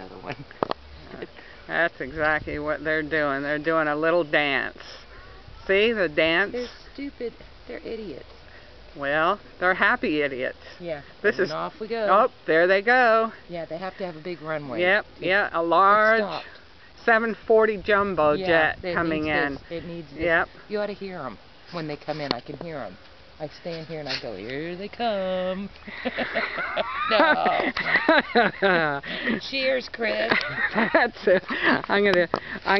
other one. That's exactly what they're doing. They're doing a little dance. See the dance? They're stupid. They're idiots. Well, they're happy idiots. Yeah. This and is- off we go. Oh, there they go. Yeah, they have to have a big runway. Yep, yeah, a large 740 jumbo yeah, jet it coming needs in. This. It needs this. Yep. You ought to hear them when they come in. I can hear them. I stand here and I go, here they come. no. Cheers, Chris. That's it. I'm gonna. I'm